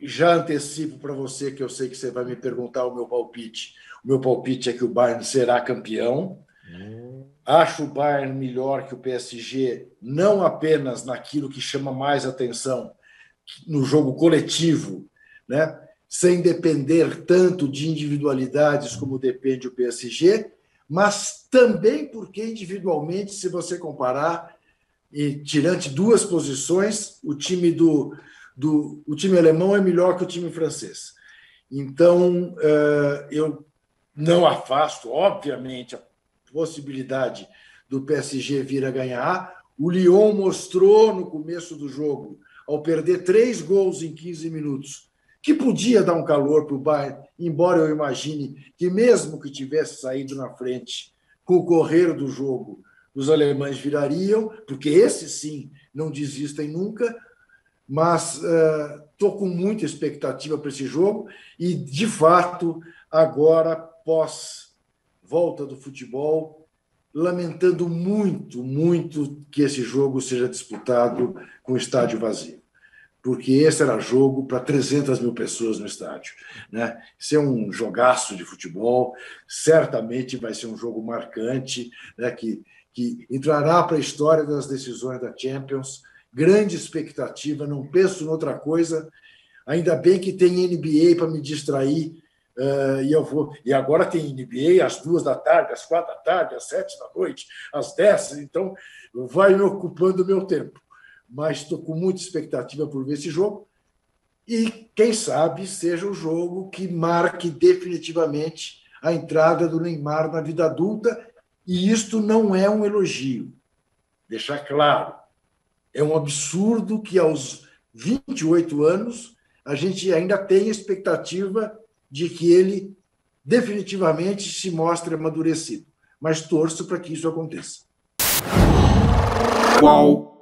já antecipo para você que eu sei que você vai me perguntar o meu palpite. O meu palpite é que o Bayern será campeão. Hum. Acho o Bayern melhor que o PSG, não apenas naquilo que chama mais atenção no jogo coletivo, né? sem depender tanto de individualidades como depende o PSG, mas também porque individualmente, se você comparar, e tirante duas posições, o time do, do o time alemão é melhor que o time francês. Então, eh, eu não afasto, obviamente, a possibilidade do PSG vir a ganhar. O Lyon mostrou no começo do jogo, ao perder três gols em 15 minutos, que podia dar um calor para o Bayern, embora eu imagine que, mesmo que tivesse saído na frente com o correr do jogo, os alemães virariam, porque esses sim não desistem nunca. Mas estou uh, com muita expectativa para esse jogo e, de fato, agora, pós volta do futebol, lamentando muito, muito que esse jogo seja disputado com estádio vazio porque esse era jogo para 300 mil pessoas no estádio. Né? Ser é um jogaço de futebol, certamente vai ser um jogo marcante, né? que, que entrará para a história das decisões da Champions. Grande expectativa, não penso em outra coisa. Ainda bem que tem NBA para me distrair. Uh, e eu vou e agora tem NBA às duas da tarde, às quatro da tarde, às sete da noite, às dez, então vai me ocupando o meu tempo mas estou com muita expectativa por ver esse jogo. E quem sabe seja o jogo que marque definitivamente a entrada do Neymar na vida adulta. E isto não é um elogio, deixar claro. É um absurdo que aos 28 anos a gente ainda tenha expectativa de que ele definitivamente se mostre amadurecido. Mas torço para que isso aconteça. Qual